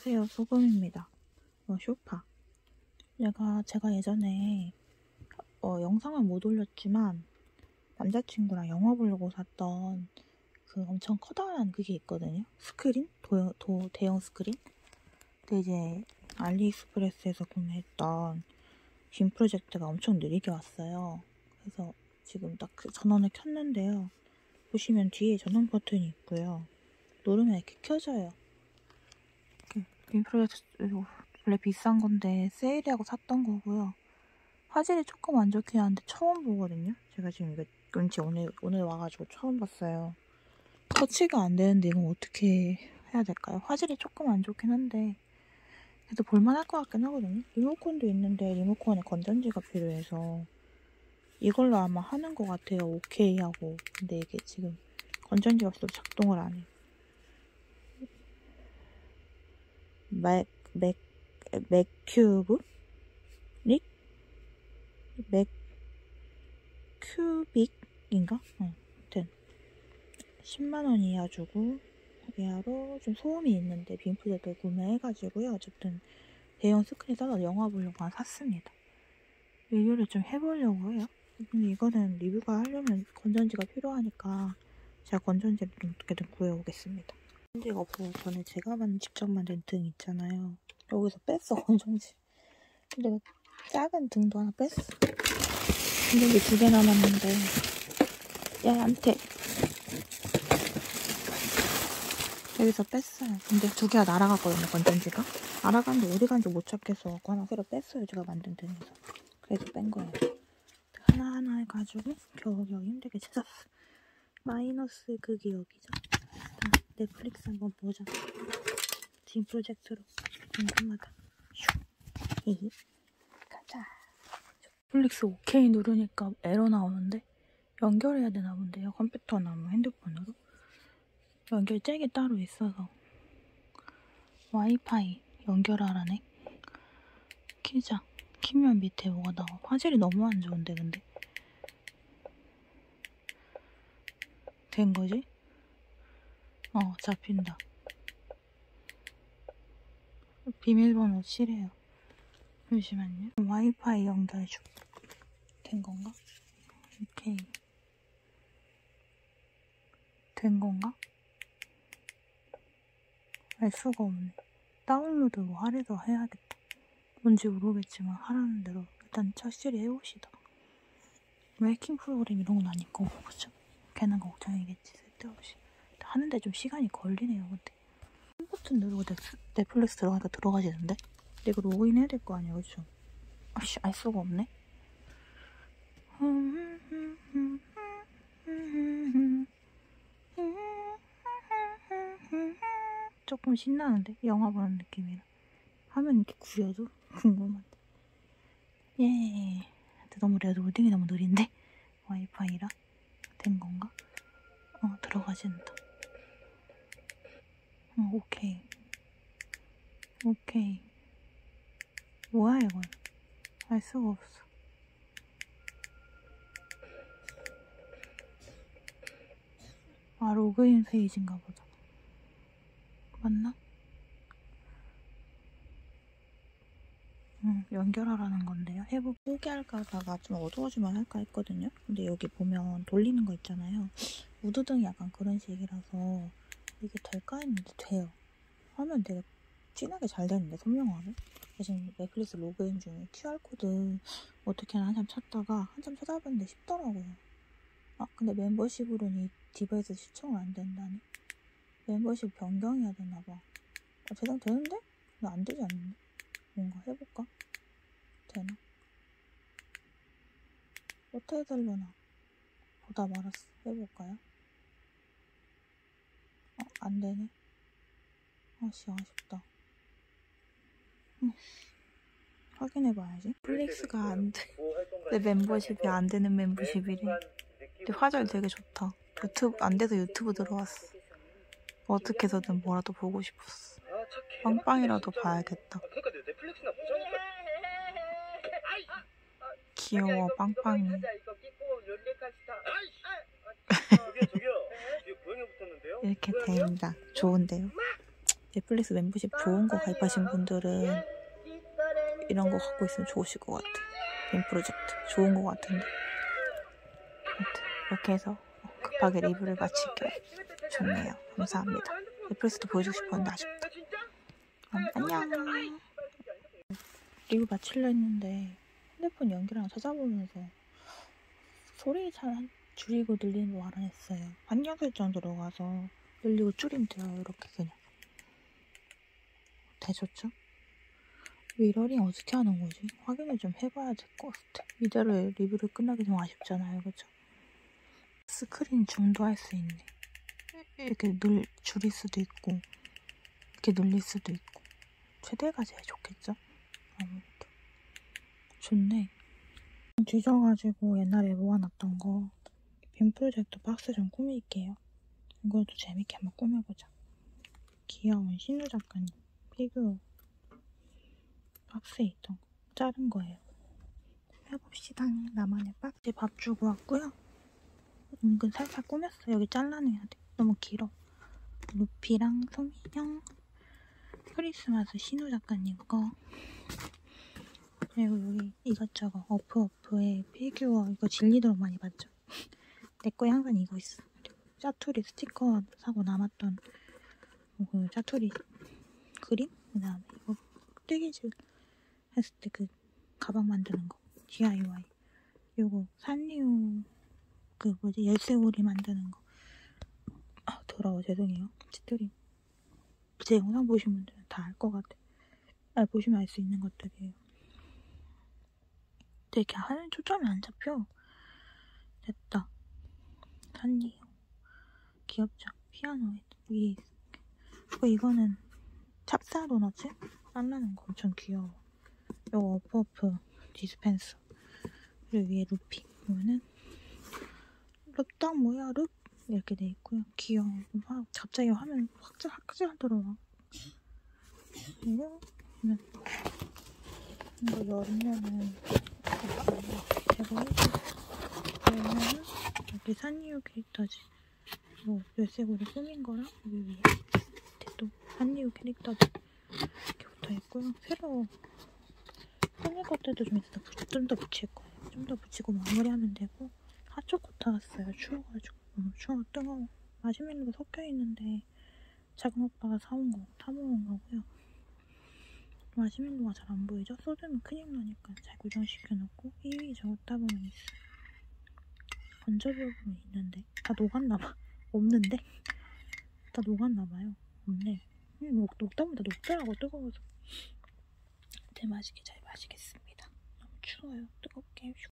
안녕하세요. 소금입니다. 어, 쇼파. 제가, 제가 예전에 어, 영상을 못 올렸지만 남자친구랑 영화 보려고 샀던 그 엄청 커다란 그게 있거든요. 스크린? 도, 도, 대형 스크린? 근데 이제 알리익스프레스에서 구매했던 빔 프로젝트가 엄청 느리게 왔어요. 그래서 지금 딱 그 전원을 켰는데요. 보시면 뒤에 전원 버튼이 있고요. 누르면 이렇게 켜져요. 빔 프로젝트 원래 비싼 건데 세일하고 샀던 거고요. 화질이 조금 안 좋긴 한데 처음 보거든요. 제가 지금 이거 왠지 오늘 오늘 와가지고 처음 봤어요. 터치가 안 되는데 이건 어떻게 해야 될까요? 화질이 조금 안 좋긴 한데 그래도 볼만할 것 같긴 하거든요. 리모컨도 있는데 리모컨에 건전지가 필요해서 이걸로 아마 하는 것 같아요. 오케이 하고 근데 이게 지금 건전지가 없어서 작동을 안 해요. 맥, 맥, 맥큐브? 릭? 맥큐빅인가? 어, 아무튼 10만원 이하 주고 이하로 좀 소음이 있는데 빔프로젝트 구매해가지고요. 어쨌든 대형 스크린 사서 영화 보려고 한 샀습니다. 리뷰를 좀 해보려고 해요. 근데 이거는 리뷰가 하려면 건전지가 필요하니까 제가 건전지를 좀 어떻게든 구해오겠습니다. 건전지가 없어서 저는 제가 만 직접 만든 등 있잖아요. 여기서 뺐어 건전지. 근데 작은 등도 하나 뺐어. 건전지 두 개 남았는데 야 안돼. 여기서 뺐어요. 근데 두 개가 날아갔거든요 건전지가. 날아갔는데 어디 간지 못 찾겠어. 하나 새로 뺐어요 제가 만든 등에서. 그래서 뺀 거예요. 하나하나 해가지고 겨우겨우 힘들게 찾았어. 마이너스 그 기억이죠. 넷플릭스 한번 보자. 빔 프로젝트로 궁금하다. 슉. 가자. 넷플릭스 OK 누르니까 에러 나오는데 연결해야 되나 본데요. 컴퓨터나 뭐 핸드폰으로. 연결 잭이 따로 있어서 와이파이 연결하라네. 키자. 키면 밑에 뭐가 나와. 화질이 너무 안 좋은데 근데. 된 거지? 어, 잡힌다. 비밀번호 7해요. 잠시만요. 와이파이 연결 중. 된 건가? 오케이. 된 건가? 알 수가 없네. 다운로드 뭐 하래서 해야겠다. 뭔지 모르겠지만 하라는 대로 일단 확실히 해봅시다. 해킹 프로그램 이런 건 아닐 거고, 그쵸? 괜한 걱정이겠지, 쓸데없이. 하는데 좀 시간이 걸리네요, 근데. 한 버튼 누르고 넷플릭스 들어가니까 들어가지는데? 근데 이거 로그인 해야 될 거 아니야, 그쵸? 아씨, 알 수가 없네? 조금 신나는데? 영화 보는 느낌이라. 화면 이렇게 구려도 궁금한데. 예. 너무 레로딩이 너무 느린데? 와이파이라? 된 건가? 어, 들어가진다. 어, 오케이. 오케이. 뭐야, 이건? 알 수가 없어. 아, 로그인 페이지인가 보다. 맞나? 응, 연결하라는 건데요. 해보 포기할까 하다가 좀 어두워지면 할까 했거든요. 근데 여기 보면 돌리는 거 있잖아요. 우드등이 약간 그런 식이라서 이게 될까 했는데 돼요. 화면 되게 진하게 잘 되는데 선명하게. 지금 넷플릭스 로그인 중에 QR코드 어떻게 하나 한참 찾다가 한참 찾아봤는데 쉽더라고요. 아 근데 멤버십으로는 이 device 시청을 안 된다니. 멤버십 변경해야 되나봐. 아, 제당 되는데? 근데 안 되지 않는데? 뭔가 해볼까? 되나? 어떻게 되려나? 보다 말았어. 해볼까요? 어, 안 되네. 아씨, 아쉽다. 음. 확인해봐야지. 플릭스가 안 돼. 내 멤버십이 안 되는 멤버십이래. 근데 화질 되게 좋다. 유튜브, 안 돼서 유튜브 들어왔어. 어떻게 해서든 뭐라도 보고 싶었어. 빵빵이라도 봐야겠다. 귀여워, 빵빵이. 이렇게 됩니다. 좋은데요? 넷플릭스 멤버십 좋은 거 가입하신 분들은 이런 거 갖고 있으면 좋으실 것 같아. 빔 프로젝트 좋은 거 같은데. 아무튼 이렇게 해서 급하게 리뷰를 마칠게요. 좋네요. 감사합니다. 넷플릭스도 보여주고 싶었는데 아쉽다. 그럼 안녕. 리뷰 마칠려 했는데 핸드폰 연결하나 찾아보면서 소리 잘 안- 줄이고 늘리는 거 알아냈어요. 환경 설정 들어가서 늘리고 줄이면 돼요. 이렇게 그냥. 되셨죠? 미러링 어떻게 하는 거지? 확인을 좀 해봐야 될 것 같아. 이대로 리뷰를 끝나기 좀 아쉽잖아요. 그죠? 스크린 줌도 할 수 있네. 이렇게 늘, 줄일 수도 있고, 이렇게 늘릴 수도 있고. 최대가 제일 좋겠죠? 아무래도. 좋네. 뒤져가지고 옛날에 모아놨던 거, 빔 프로젝트 박스 좀 꾸밀게요. 이것도 재밌게 한번 꾸며보자. 귀여운 신우 작가님 피규어 박스에 있던 거 자른 거예요. 꾸며봅시다. 나만의 박스에 밥 주고 왔고요. 은근 살살 꾸몄어. 여기 잘라내야 돼. 너무 길어. 루피랑 소민형 크리스마스 신우 작가님 거 그리고 여기 이것저것 어프 어프의 피규어 이거 진리도록 많이 봤죠. 내 거에 항상 이거 있어. 짜투리 스티커 사고 남았던 그 짜투리 그림? 그 다음에 이거 뜨개질 했을 때 그 가방 만드는 거. DIY 요거 산리오 그 뭐지? 열쇠고리 만드는 거. 아, 더러워. 죄송해요. 치트리 제 영상 보신 분들은 다 알 것 같아. 아, 보시면 알 수 있는 것들이에요. 이렇게 하는 초점이 안 잡혀? 됐다 산리오 귀엽죠? 피아노에 위에 그리고 이거는 찹쌀 도너츠 잘라는 거 엄청 귀여워. 요거 어프어프 디스펜서. 그리고 위에 루피. 보면은 릅당 뭐야? 릅 이렇게 돼 있고요. 귀여워. 막 갑자기 화면 확질 확질 들어와 그리고 이거 열면은 제가 열면은 여기 산리오 캐릭터지. 뭐 열쇠고리 꾸민 거랑 여기 위에 밑에 또 산리오 캐릭터들 이렇게 붙어 있고요. 새로 꾸밀 것들도 좀 있어 좀더 붙일 거예요. 좀 더 붙이고 마무리하면 되고. 핫초코타 왔어요. 추워가지고. 너무 추워. 뜨거워. 마시멜로가 섞여 있는데 작은 오빠가 사온 거 타먹은 거고요. 마시멜로가 잘 안 보이죠? 쏟으면 큰일 나니까 잘 고정시켜 놓고 2위 저었다 보면 있어 부분 있는데. 다 녹았나봐. 없는데? 다 녹았나봐요. 없네. 음, 녹, 녹다 보다 녹더라고 뜨거워서. 대 맛있게 잘 마시겠습니다. 너무 추워요. 뜨겁게